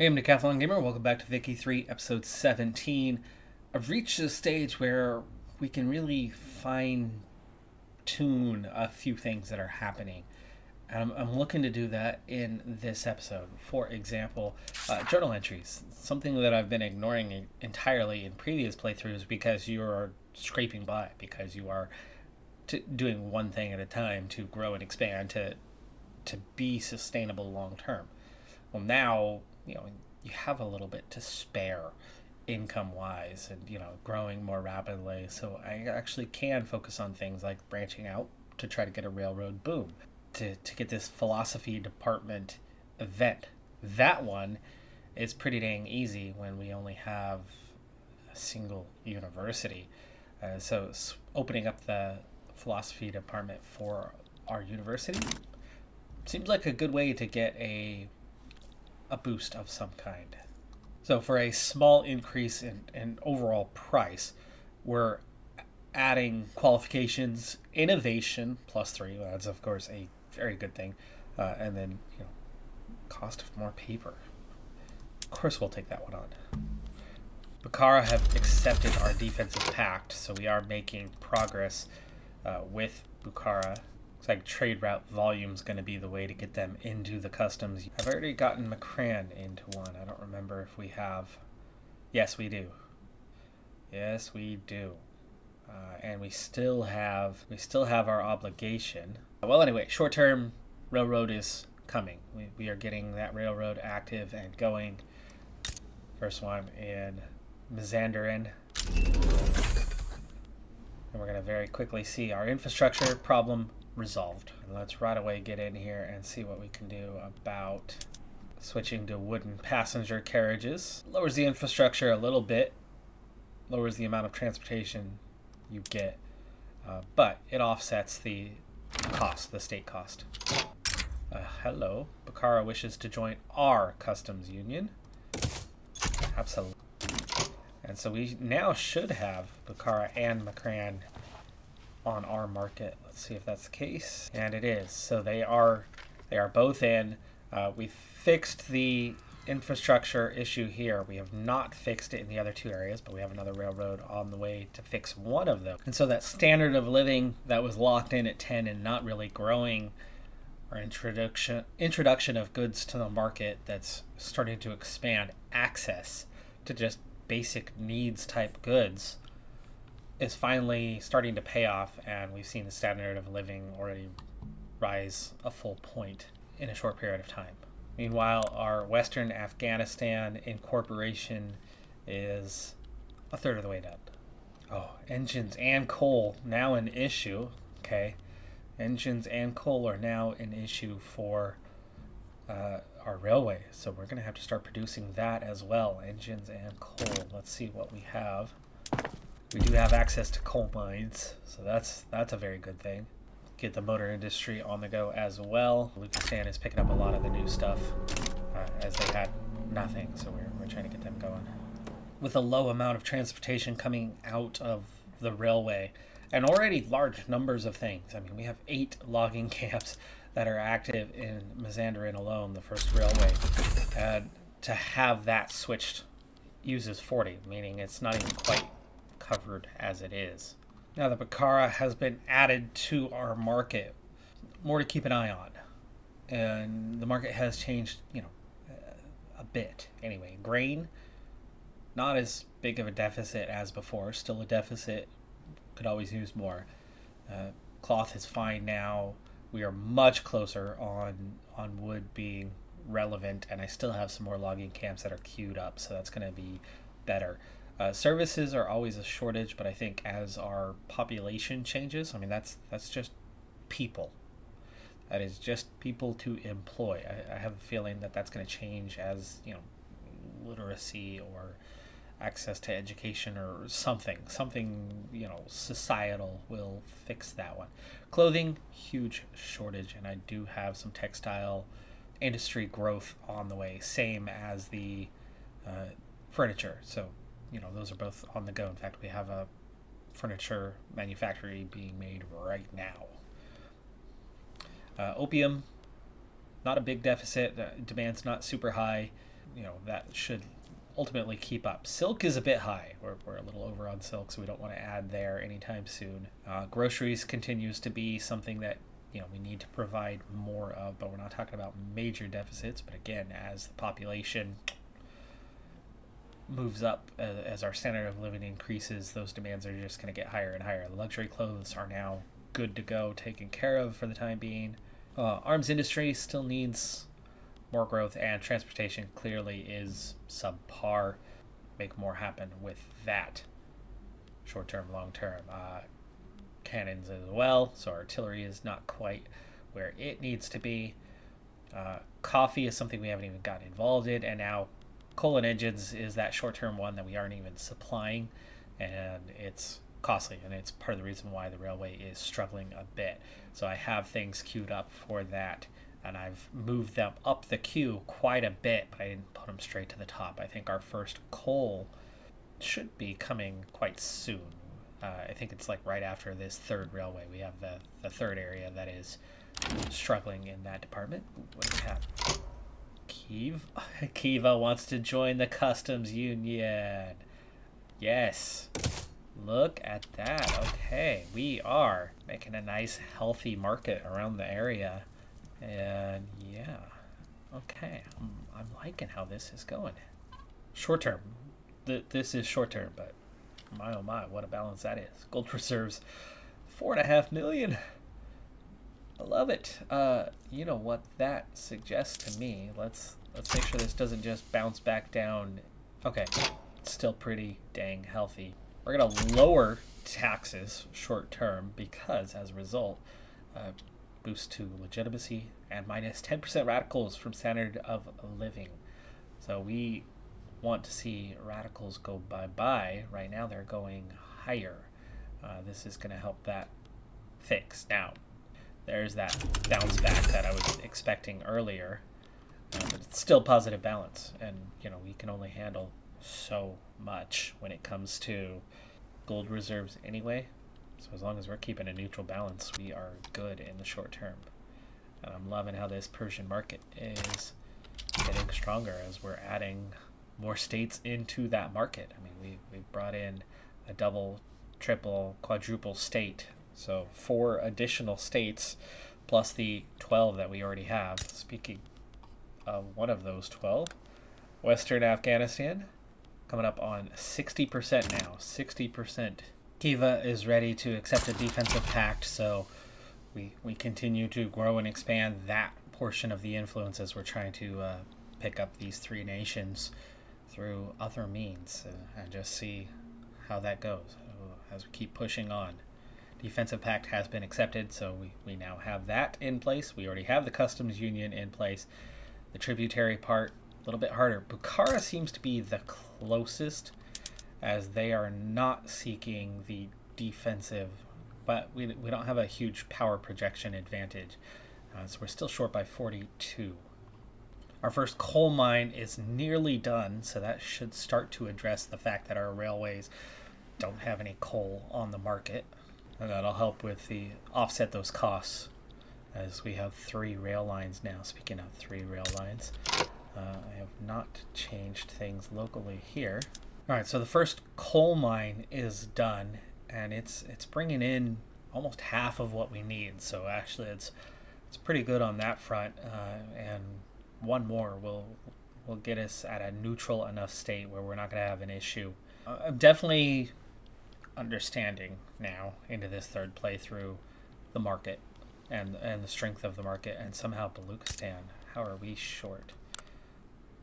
Hey, I'm Decathlon Gamer. Welcome back to Vicky 3, episode 17. I've reached a stage where we can really fine tune a few things that are happening. And I'm, I'm looking to do that in this episode. For example, uh, journal entries. Something that I've been ignoring entirely in previous playthroughs because you are scraping by, because you are doing one thing at a time to grow and expand, to, to be sustainable long term. Well, now you know you have a little bit to spare income wise and you know growing more rapidly. So i actually can focus on things like branching out to try to get a railroad boom to, to get this philosophy department event. That one is pretty dang easy when we only have a single university. Uh, so opening up the philosophy department for our university seems like a good way to get a a boost of some kind. So for a small increase in, in overall price, we're adding qualifications, innovation plus three. That's of course a very good thing, uh, and then you know, cost of more paper. Of course, we'll take that one on. Bukhara have accepted our defensive pact, so we are making progress uh, with Bukhara Looks like trade route volume is going to be the way to get them into the customs. I've already gotten Makran into one. I don't remember if we have. Yes, we do. Yes, we do. Uh, and we still have we still have our obligation. Well, anyway, short term railroad is coming. We, we are getting that railroad active and going. First one in Mazandaran. And we're going to very quickly see our infrastructure problem resolved. Let's right away get in here and see what we can do about switching to wooden passenger carriages. Lowers the infrastructure a little bit, lowers the amount of transportation you get, uh, but it offsets the cost, the state cost. Uh, hello, Bukhara wishes to join our customs union. Absolutely. And so we now should have Bukhara and Makran on our market. Let's see if that's the case. And it is. So they are they are both in. Uh, we fixed the infrastructure issue here. We have not fixed it in the other two areas, but we have another railroad on the way to fix one of them. And so that standard of living that was locked in at 10 and not really growing our introduction introduction of goods to the market that's starting to expand access to just basic needs type goods is finally starting to pay off, and we've seen the standard of living already rise a full point in a short period of time. Meanwhile, our Western Afghanistan incorporation is a third of the way done. Oh, engines and coal now an issue. Okay, engines and coal are now an issue for uh, our railway, so we're going to have to start producing that as well. Engines and coal. Let's see what we have. We do have access to coal mines, so that's that's a very good thing. Get the motor industry on the go as well. Lucastan is picking up a lot of the new stuff uh, as they had nothing, so we're, we're trying to get them going. With a low amount of transportation coming out of the railway, and already large numbers of things. I mean, we have eight logging camps that are active in Mazandaran alone, the first railway. And to have that switched uses 40, meaning it's not even quite covered as it is. Now the Bukhara has been added to our market. More to keep an eye on. And the market has changed, you know, a bit. Anyway, grain, not as big of a deficit as before. Still a deficit. Could always use more. Uh, cloth is fine now. We are much closer on on wood being relevant, and I still have some more logging camps that are queued up, so that's going to be better. Uh, services are always a shortage, but I think as our population changes, I mean that's that's just people. That is just people to employ. I, I have a feeling that that's going to change as you know literacy or access to education or something something you know societal will fix that one clothing huge shortage and i do have some textile industry growth on the way same as the uh, furniture so you know, those are both on the go. In fact, we have a furniture manufactory being made right now. Uh, opium, not a big deficit. The demand's not super high. you know, that should ultimately keep up. Silk is a bit high. We're, we're a little over on silk, so we don't want to add there anytime soon. Uh, groceries continues to be something that you know we need to provide more of, but we're not talking about major deficits. But again, as the population moves up, uh, as our standard of living increases, those demands are just going to get higher and higher. Luxury clothes are now good to go, taken care of for the time being. Uh, arms industry still needs more growth, and transportation clearly is subpar. Make more happen with that. Short term, long term. Uh, cannons as well, so artillery is not quite where it needs to be. Uh, coffee is something we haven't even gotten involved in, and now coal and engines is that short term one that we aren't even supplying, and it's costly, and it's part of the reason why the railway is struggling a bit. So I have things queued up for that and I've moved them up the queue quite a bit, but I didn't put them straight to the top. I think our first coal should be coming quite soon. Uh, I think it's like right after this third railway. We have the, the third area that is struggling in that department. What do we have? Kiev? Khiva wants to join the customs union. Yes. Look at that. Okay, we are making a nice healthy market around the area. And yeah, okay, I'm, I'm liking how this is going. Short term, Th this is short term, but my oh my, what a balance that is. Gold reserves, four and a half million. I love it. Uh, you know what that suggests to me? Let's let's make sure this doesn't just bounce back down. Okay, it's still pretty dang healthy. We're gonna lower taxes short term because as a result, uh, boost to legitimacy, and minus 10% radicals from standard of living. So we want to see radicals go bye bye. Right now they're going higher. Uh, this is to help that fix. Now, there's that bounce back that I was expecting earlier. Uh, but it's still positive balance. And, you know, we can only handle so much when it comes to gold reserves anyway. So as long as we're keeping a neutral balance, we are good in the short term. And I'm loving how this Persian market is getting stronger as we're adding more states into that market. I mean, we, we brought in a double, triple, quadruple state. So four additional states plus the 12 that we already have. Speaking of one of those 12, Western Afghanistan coming up on 60% now. 60% Khiva is ready to accept a defensive pact, so we, we continue to grow and expand that portion of the influence as we're trying to uh, pick up these three nations through other means uh, and just see how that goes as we keep pushing on. Defensive pact has been accepted, so we, we now have that in place. We already have the customs union in place. The tributary part, a little bit harder. Bukhara seems to be the closest as they are not seeking the defensive, but we, we don't have a huge power projection advantage. Uh, so we're still short by 42. Our first coal mine is nearly done, so that should start to address the fact that our railways don't have any coal on the market. And that'll help with the offset those costs as we have three rail lines now. Speaking of three rail lines, uh, I have not changed things locally here. All right, so the first coal mine is done, and it's it's bringing in almost half of what we need. So actually, it's it's pretty good on that front, uh, and one more will will get us at a neutral enough state where we're not going to have an issue. Uh, I'm definitely understanding now into this third playthrough the market and and the strength of the market, and somehow Baluchistan. How are we short?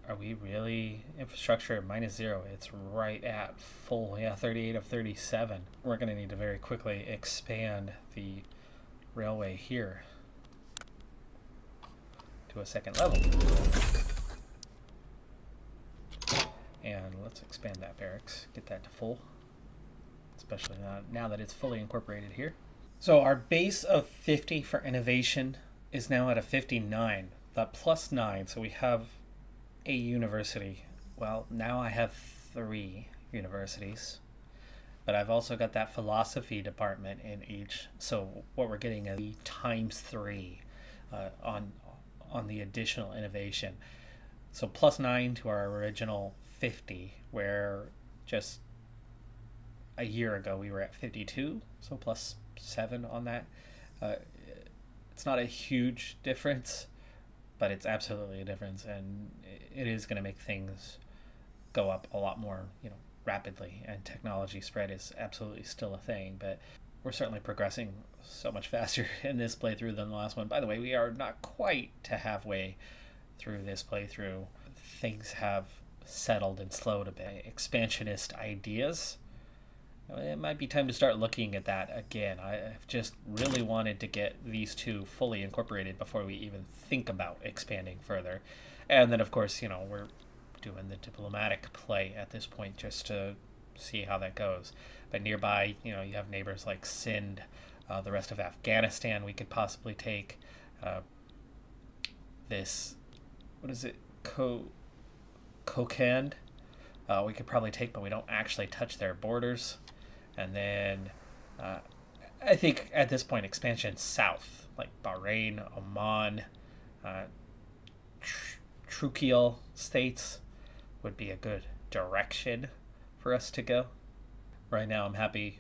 Are we really infrastructure minus zero? It's right at full. Yeah, 38 of 37. We're going to need to very quickly expand the railway here to a second level. And let's expand that barracks, get that to full, especially now, that it's fully incorporated here. So our base of 50 for innovation is now at a 59, that plus 9, so we have a university. Well, now I have three universities, but I've also got that philosophy department in each. So what we're getting is times three uh, on on the additional innovation. So plus 9 to our original 50, where just a year ago we were at 52, so plus 7 on that. Uh, it's not a huge difference, but it's absolutely a difference, and it is going to make things go up a lot more, you know, rapidly. And technology spread is absolutely still a thing, but we're certainly progressing so much faster in this playthrough than the last one. By the way, we are not quite to halfway through this playthrough. Things have settled and slowed a bit. Expansionist ideas. It might be time to start looking at that again. I've just really wanted to get these two fully incorporated before we even think about expanding further. And then, of course, you know, we're doing the diplomatic play at this point just to see how that goes. But nearby, you know, you have neighbors like Sind, uh, the rest of Afghanistan we could possibly take. Uh, this, what is it, Ko, Kokand, uh, we could probably take, but we don't actually touch their borders. And then uh, I think at this point, expansion south, like Bahrain, Oman, uh, Tr- Trucial states would be a good direction for us to go. Right now, I'm happy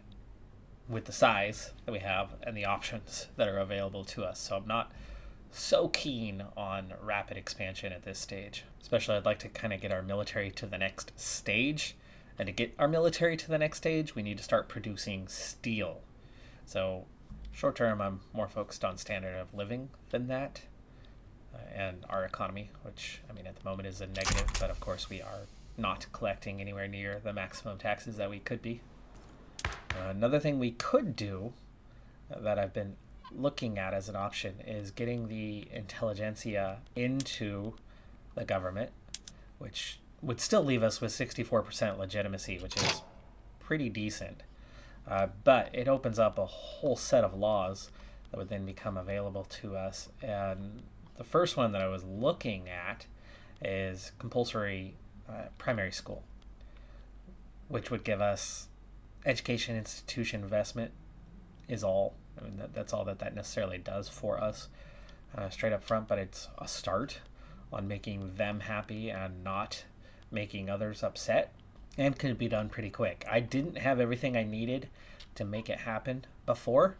with the size that we have and the options that are available to us. So I'm not so keen on rapid expansion at this stage. Especially, I'd like to kind of get our military to the next stage. And to get our military to the next stage, we need to start producing steel. So, short term, I'm more focused on standard of living than that. Uh, and our economy, which, I mean, at the moment is a negative, but of course, we are not collecting anywhere near the maximum taxes that we could be. Another thing we could do uh, that I've been looking at as an option is getting the intelligentsia into the government, which would still leave us with 64% legitimacy, which is pretty decent. Uh, but it opens up a whole set of laws that would then become available to us. And the first one that I was looking at is compulsory uh, primary school, which would give us education institution investment is all. I mean, that, that's all that that necessarily does for us uh, straight up front, but it's a start on making them happy and not making others upset and could be done pretty quick. I didn't have everything I needed to make it happen before,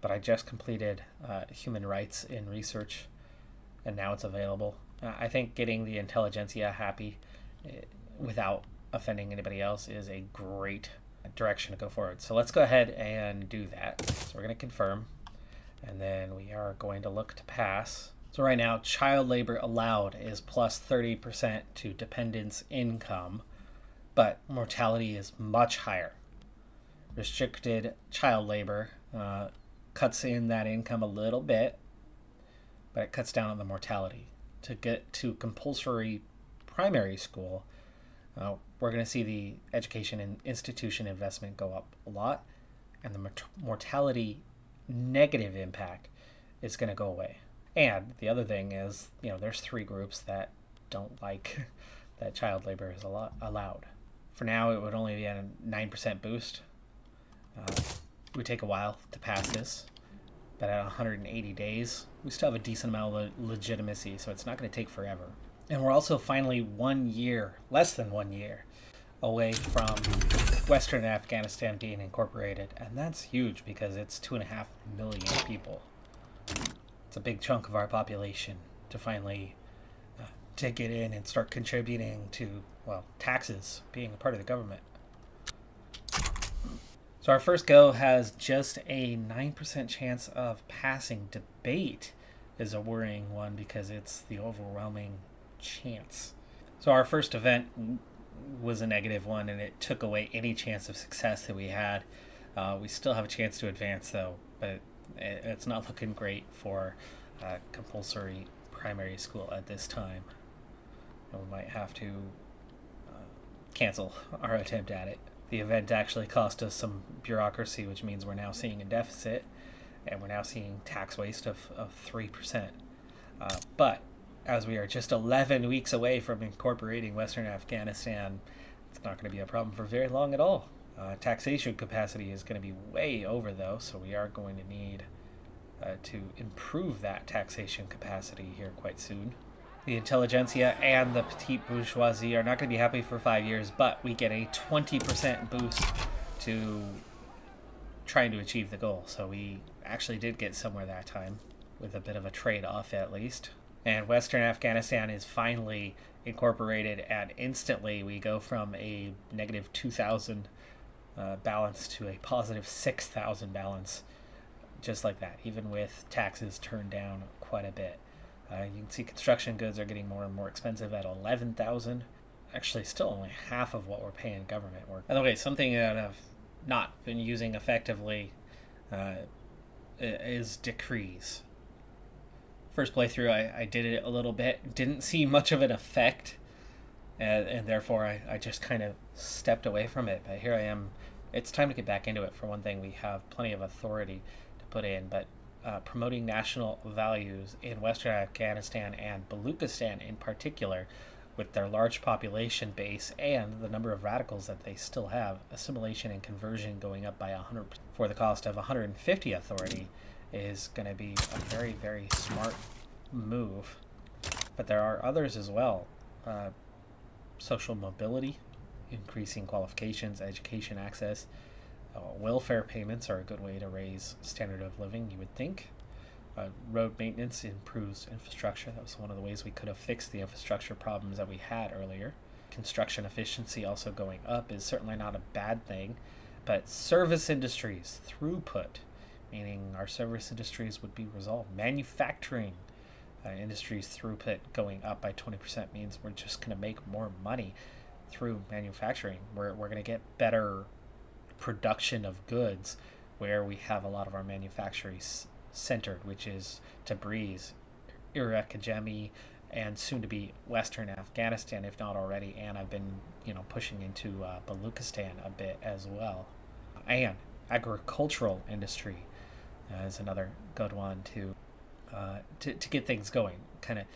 but I just completed uh, human rights in research and now it's available. Uh, I think getting the intelligentsia happy uh, without offending anybody else is a great direction to go forward. So let's go ahead and do that. So we're going to confirm, and then we are going to look to pass. So right now, child labor allowed is plus 30% to dependents' income, but mortality is much higher. Restricted child labor uh, cuts in that income a little bit, but it cuts down on the mortality. To get to compulsory primary school, uh, we're going to see the education and institution investment go up a lot, and the mortality negative impact is going to go away. And the other thing is, you know, there's three groups that don't like that child labor is allowed. For now, it would only be at a 9% boost. Uh, it would take a while to pass this, but at 180 days, we still have a decent amount of legitimacy, so it's not going to take forever. And we're also finally one year, less than one year, away from Western Afghanistan being incorporated. And that's huge because it's two and a half million people. It's a big chunk of our population to finally uh, to get in and start contributing to, well, taxes, being a part of the government. So our first go has just a 9% chance of passing. Debate is a worrying one because it's the overwhelming chance. So our first event was a negative one, and it took away any chance of success that we had. Uh, we still have a chance to advance, though, but it, it's not looking great for uh, compulsory primary school at this time. And we might have to uh, cancel our attempt at it. The event actually cost us some bureaucracy, which means we're now seeing a deficit, and we're now seeing tax waste of, of 3%. Uh, but as we are just 11 weeks away from incorporating Western Afghanistan, it's not going to be a problem for very long at all. Uh, taxation capacity is going to be way over, though, so we are going to need uh, to improve that taxation capacity here quite soon. The intelligentsia and the petite bourgeoisie are not going to be happy for five years, but we get a 20% boost to trying to achieve the goal. So we actually did get somewhere that time with a bit of a trade off at least. And Western Afghanistan is finally incorporated, and instantly we go from a negative 2,000 uh, balance to a positive 6,000 balance, just like that, even with taxes turned down quite a bit. Uh, you can see construction goods are getting more and more expensive at 11,000. Actually, still only half of what we're paying government work. By the way, something that I've not been using effectively uh, is decrees. First playthrough, I, I did it a little bit, didn't see much of an effect, and, and therefore I, I just kind of stepped away from it. But here I am. It's time to get back into it. For one thing, we have plenty of authority to put in, but uh, promoting national values in Western Afghanistan and Baluchistan in particular, with their large population base and the number of radicals that they still have, assimilation and conversion going up by 100 for the cost of 150 authority is going to be a very, very smart move. But there are others as well. Uh, social mobility, increasing qualifications, education access, uh, welfare payments are a good way to raise standard of living, you would think. Uh, road maintenance improves infrastructure. That was one of the ways we could have fixed the infrastructure problems that we had earlier. Construction efficiency also going up is certainly not a bad thing, but service industries throughput, meaning our service industries would be resolved. Manufacturing uh, industries throughput going up by 20% means we're just going to make more money through manufacturing. We're, we're going to get better production of goods where we have a lot of our manufacturing centered, which is Tabriz, Iraq, and soon to be Western Afghanistan, if not already. And I've been, you know, pushing into uh, Baluchistan a bit as well. And agricultural industry uh, is another good one to, uh, to to get things going. Kind of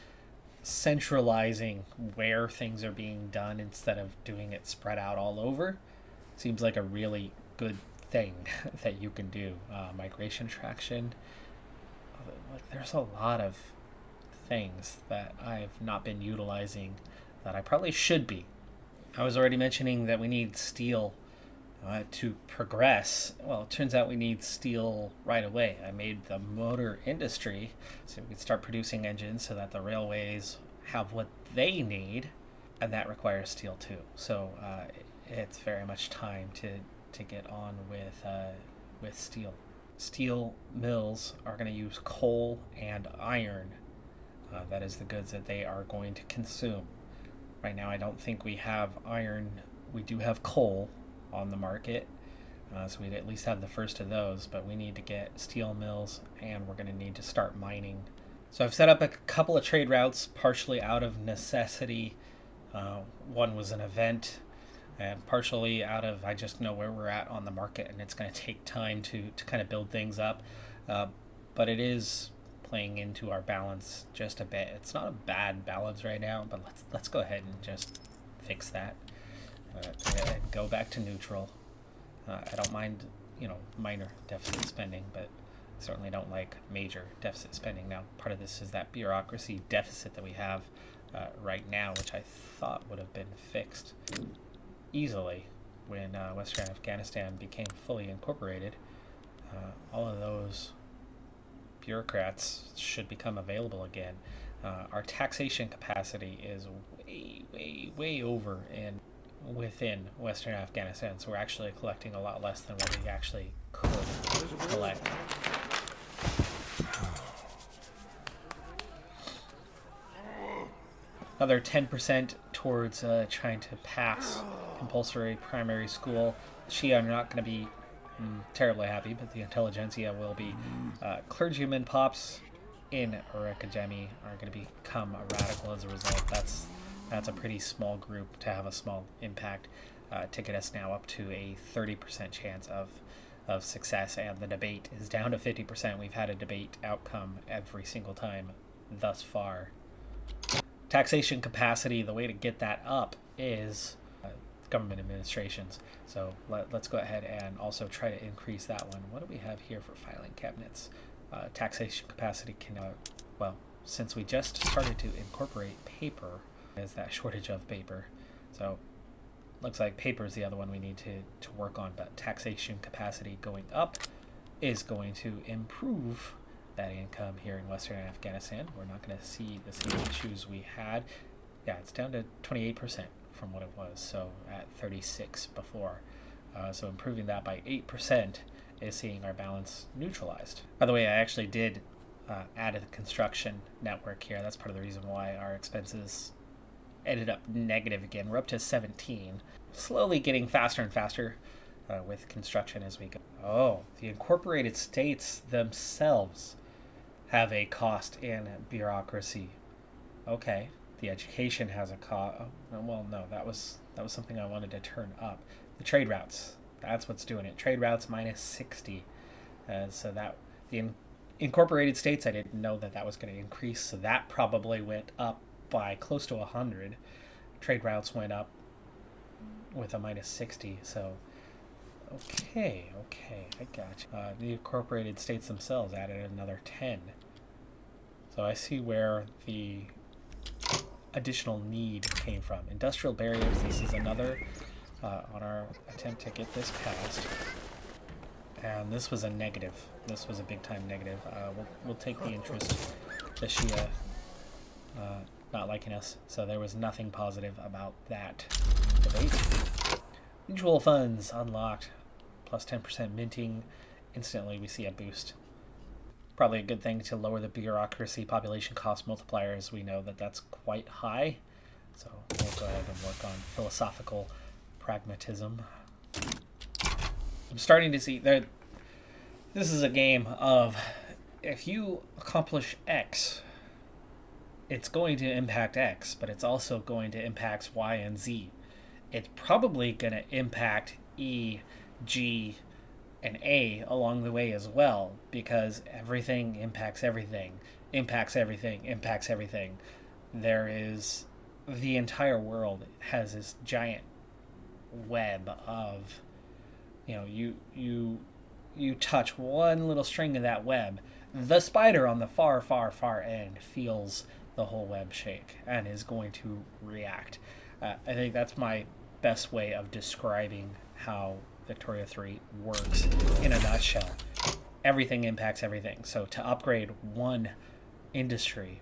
centralizing where things are being done instead of doing it spread out all over seems like a really good thing that you can do. Uh, migration traction. Like, there's a lot of things that I've not been utilizing that I probably should be. I was already mentioning that we need steel uh, to progress. Well, it turns out we need steel right away. I made the motor industry so we can start producing engines so that the railways have what they need, and that requires steel too. So uh, it's very much time to to get on with uh, with steel. Steel mills are going to use coal and iron. Uh, that is the goods that they are going to consume. Right now, I don't think we have iron. We do have coal on the market, uh, so we'd at least have the first of those. But we need to get steel mills, and we're going to need to start mining. So I've set up a couple of trade routes, partially out of necessity. Uh, one was an event and partially out of I just know where we're at on the market, and it's going to take time to to kind of build things up. Uh, but it is playing into our balance just a bit. It's not a bad balance right now, but let's let's go ahead and just fix that uh, and go back to neutral. Uh, I don't mind, you know, minor deficit spending, but certainly don't like major deficit spending. Now, part of this is that bureaucracy deficit that we have uh, right now, which I thought would have been fixed easily when uh, Western Afghanistan became fully incorporated. Uh, all of those bureaucrats should become available again. Uh, our taxation capacity is way, way, way over in within Western Afghanistan, so we're actually collecting a lot less than what we actually could collect. Another 10% towards uh, trying to pass compulsory primary school. Shia are not going to be mm, terribly happy, but the intelligentsia will be. Uh, clergyman pops in Orekajemi are going to become a radical as a result. That's that's a pretty small group to have a small impact uh, to get us now up to a 30% chance of of success, and the debate is down to 50%. We've had a debate outcome every single time thus far. Taxation capacity, the way to get that up is government administrations. So let, us go ahead and also try to increase that one. What do we have here for filing cabinets? Uh, taxation capacity can, uh, well, since we just started to incorporate paper, is that shortage of paper. So looks like paper is the other one we need to, to work on, but taxation capacity going up is going to improve that income here in Western Afghanistan. We're not going to see the same issues we had. Yeah, it's down to 28% from what it was, so at 36 before. Uh, so improving that by 8% is seeing our balance neutralized. By the way, I actually did uh, add a construction network here. That's part of the reason why our expenses ended up negative again. We're up to 17, slowly getting faster and faster uh, with construction as we go. Oh, the incorporated states themselves have a cost in bureaucracy. Okay, the education has a cost. Oh, well, no, that was that was something I wanted to turn up. The trade routes, that's what's doing it. Trade routes minus 60. Uh, so that the in, incorporated states, I didn't know that that was going to increase. So that probably went up by close to 100. Trade routes went up with a minus 60. So, okay, okay, I got. Uh, the incorporated states themselves added another 10. So I see where the additional need came from. Industrial barriers, this is another uh, on our attempt to get this passed. And this was a negative. This was a big time negative. Uh, we'll, we'll take the interest, the Shia uh, not liking us. So there was nothing positive about that debate. Mutual funds unlocked, plus 10% minting. Instantly we see a boost probably a good thing to lower the bureaucracy population cost multipliers. We know that that's quite high. So we'll go ahead and work on philosophical pragmatism. I'm starting to see that this is a game of if you accomplish X, it's going to impact X, but it's also going to impact Y and Z. It's probably going to impact E, G, and A along the way as well because everything impacts everything, impacts everything, impacts everything. There is the entire world has this giant web of you know, you you you touch one little string of that web, the spider on the far far far end feels the whole web shake and is going to react. Uh, I think that's my best way of describing how Victoria 3 works in a nutshell. Everything impacts everything. So to upgrade one industry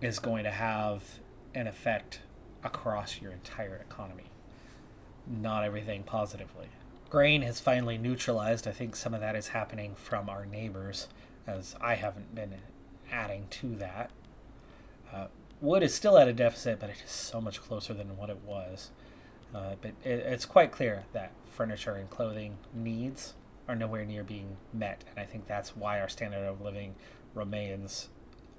is going to have an effect across your entire economy. Not everything positively. Grain has finally neutralized. I think some of that is happening from our neighbors, as I haven't been adding to that. Uh, wood is still at a deficit, but it is so much closer than what it was. Uh, but it, it's quite clear that furniture and clothing needs are nowhere near being met, and I think that's why our standard of living remains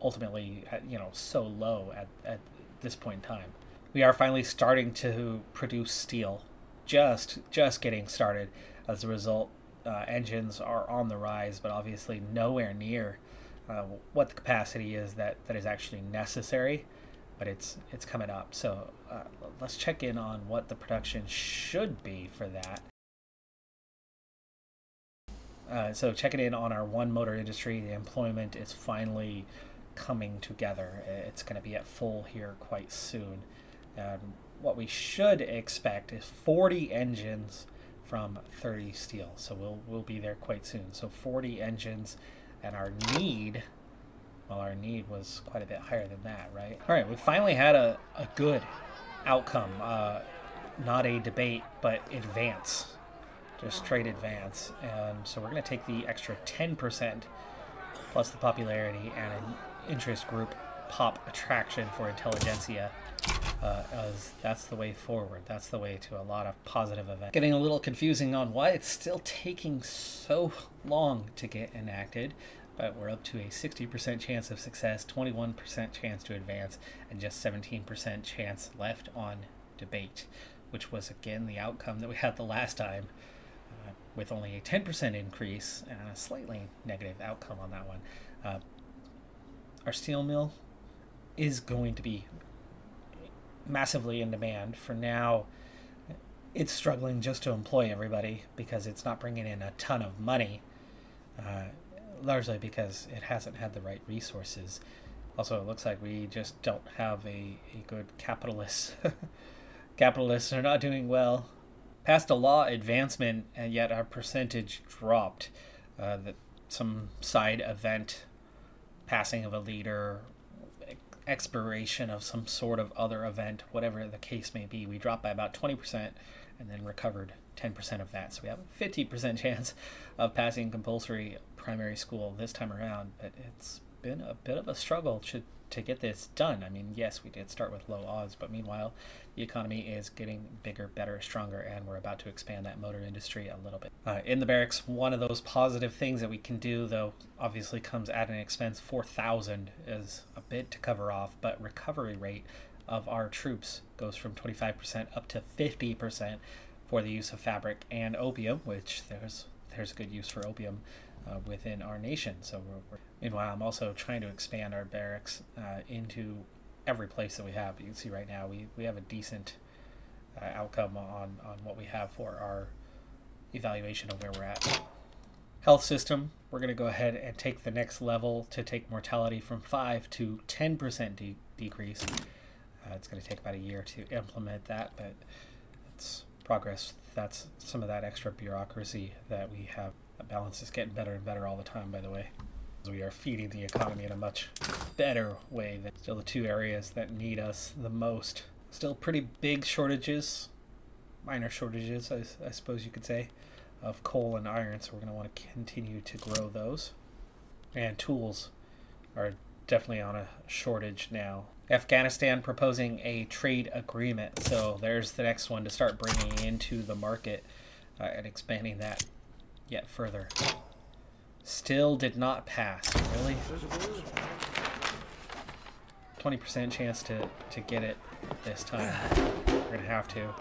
ultimately, you know, so low at, at this point in time. We are finally starting to produce steel, just just getting started. As a result, uh, engines are on the rise, but obviously nowhere near uh, what the capacity is that, that is actually necessary but it's it's coming up. So uh, let's check in on what the production should be for that. Uh, so checking in on our one motor industry, the employment is finally coming together. It's going to be at full here quite soon. And what we should expect is 40 engines from 30 steel. So we'll we'll be there quite soon. So 40 engines, and our need well, our need was quite a bit higher than that, right? All right, we finally had a, a good outcome. Uh, not a debate, but advance. Just straight advance. And so we're going to take the extra 10% plus the popularity and an interest group pop attraction for intelligentsia. Uh, as that's the way forward. That's the way to a lot of positive events. Getting a little confusing on why it's still taking so long to get enacted but we're up to a 60% chance of success, 21% chance to advance, and just 17% chance left on debate, which was again the outcome that we had the last time, uh, with only a 10% increase and a slightly negative outcome on that one. Uh, our steel mill is going to be massively in demand. For now, it's struggling just to employ everybody because it's not bringing in a ton of money. Uh, largely because it hasn't had the right resources. Also, it looks like we just don't have a, a good capitalist. Capitalists are not doing well. Passed a law advancement, and yet our percentage dropped. Uh, that some side event, passing of a leader, expiration of some sort of other event, whatever the case may be, we dropped by about 20% and then recovered 10% of that. So we have a 50% chance of passing compulsory primary school this time around, but it's been a bit of a struggle to, to get this done. I mean, yes, we did start with low odds, but meanwhile, the economy is getting bigger, better, stronger, and we're about to expand that motor industry a little bit. Uh, in the barracks, one of those positive things that we can do, though, obviously comes at an expense. 4,000 is a bit to cover off, but recovery rate of our troops goes from 25% up to 50% for the use of fabric and opium, which there's there's good use for opium uh, within our nation. So we're, we're, meanwhile, I'm also trying to expand our barracks uh, into every place that we have. You can see right now we, we have a decent uh, outcome on, on what we have for our evaluation of where we're at. Health system, we're going to go ahead and take the next level to take mortality from 5 to 10% de decrease. Uh, it's going to take about a year to implement that, but it's progress. That's some of that extra bureaucracy that we have. The balance is getting better and better all the time, by the way. We are feeding the economy in a much better way. Than still the two areas that need us the most. Still pretty big shortages, minor shortages, I, I suppose you could say, of coal and iron. So we're going to want to continue to grow those. And tools are definitely on a shortage now. Afghanistan proposing a trade agreement. So there's the next one to start bringing into the market uh, and expanding that yet further. Still did not pass. Really? 20% chance to, to get it this time. We're going to have to.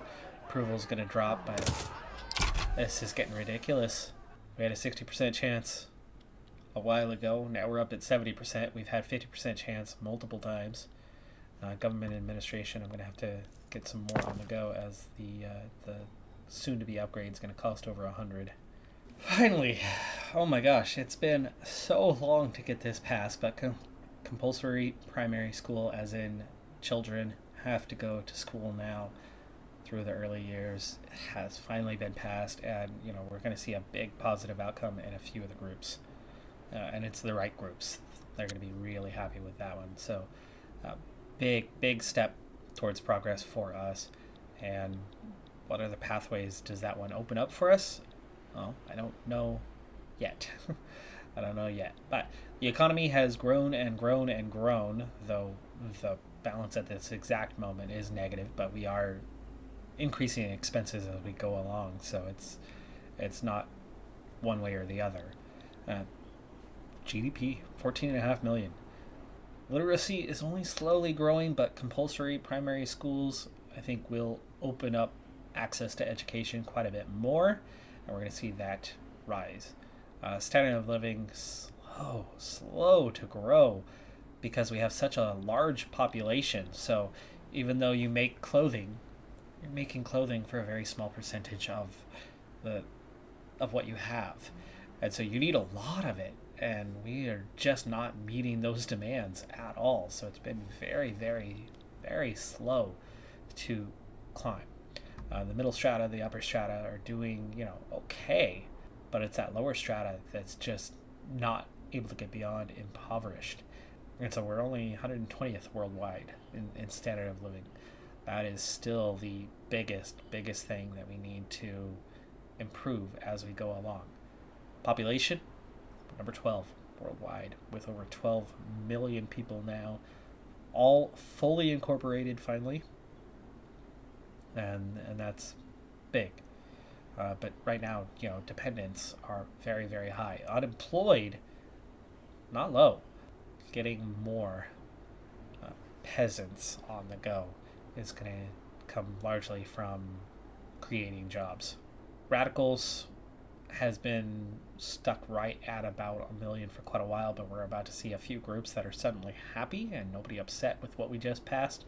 Approval's going to drop, but this is getting ridiculous. We had a 60% chance a while ago. Now we're up at 70%. We've had 50% chance multiple times. Uh, government administration, I'm going to have to get some more on the go as the uh, the soon-to-be upgrade is going to cost over a hundred. Finally, oh my gosh, it's been so long to get this passed, but com compulsory primary school, as in children have to go to school now through the early years, has finally been passed, and you know we're going to see a big positive outcome in a few of the groups, uh, and it's the right groups. They're going to be really happy with that one. So. Uh, big, big step towards progress for us. And what other pathways does that one open up for us? Well, I don't know yet. I don't know yet. But the economy has grown and grown and grown, though the balance at this exact moment is negative, but we are increasing expenses as we go along, so it's it's not one way or the other. Uh, GDP, 14.5 million. Literacy is only slowly growing, but compulsory primary schools, I think, will open up access to education quite a bit more, and we're going to see that rise. Uh, standard of living slow, slow to grow because we have such a large population. So even though you make clothing, you're making clothing for a very small percentage of the of what you have, and so you need a lot of it and we are just not meeting those demands at all. So it's been very, very, very slow to climb. Uh, the middle strata, the upper strata are doing, you know, okay, but it's that lower strata that's just not able to get beyond impoverished. And so we're only 120th worldwide in, in standard of living. That is still the biggest, biggest thing that we need to improve as we go along. Population, number 12 worldwide, with over 12 million people now, all fully incorporated finally. And, and that's big. Uh, but right now, you know, dependents are very, very high. Unemployed, not low. Getting more uh, peasants on the go is going to come largely from creating jobs. Radicals has been stuck right at about a million for quite a while, but we're about to see a few groups that are suddenly happy and nobody upset with what we just passed.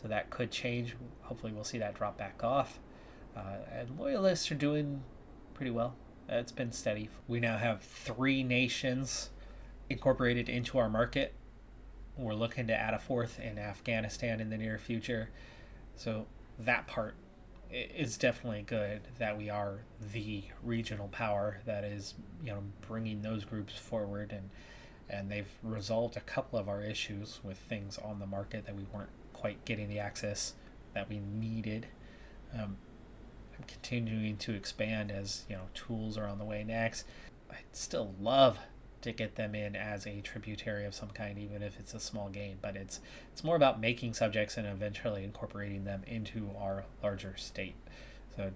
So that could change. Hopefully, we'll see that drop back off. Uh, and loyalists are doing pretty well. It's been steady. We now have three nations incorporated into our market. We're looking to add a fourth in Afghanistan in the near future. So that part is definitely good that we are the regional power that is, you know, bringing those groups forward and and they've resolved a couple of our issues with things on the market that we weren't quite getting the access that we needed. Um, I'm continuing to expand as you know tools are on the way next. I'd still love to get them in as a tributary of some kind, even if it's a small game. But it's it's more about making subjects and eventually incorporating them into our larger state. So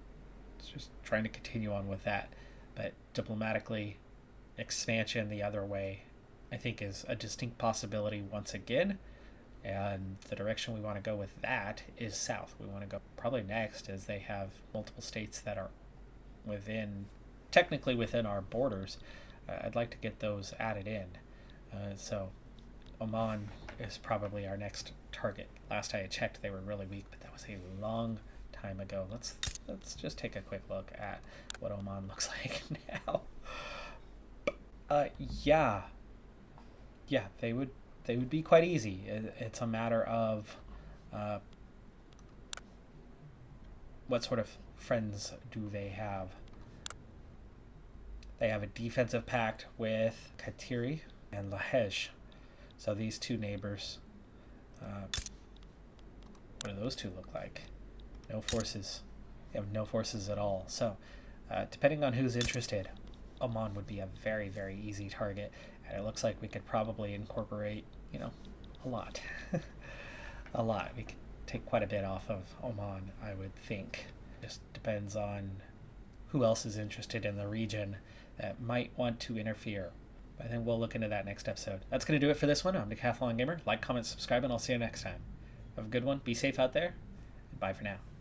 it's just trying to continue on with that. But diplomatically, expansion the other way, I think, is a distinct possibility once again. And the direction we want to go with that is south. We want to go probably next, as they have multiple states that are within, technically within our borders. Uh, I'd like to get those added in. Uh, so Oman is probably our next target. Last I checked, they were really weak, but that was a long time ago. Let's let's just take a quick look at what Oman looks like now. Uh, yeah, yeah, they would they would be quite easy. It's a matter of uh, what sort of friends do they have. They have a defensive pact with Kathiri and Lahej. So these two neighbors. Uh, what do those two look like? No forces. They have no forces at all. So, uh, depending on who's interested, Oman would be a very, very easy target. And it looks like we could probably incorporate, you know, a lot. a lot. We could take quite a bit off of Oman, I would think. Just depends on who else is interested in the region that might want to interfere. I think we'll look into that next episode. That's going to do it for this one. I'm Decathlon Gamer. Like, comment, subscribe, and I'll see you next time. Have a good one. Be safe out there. Bye for now.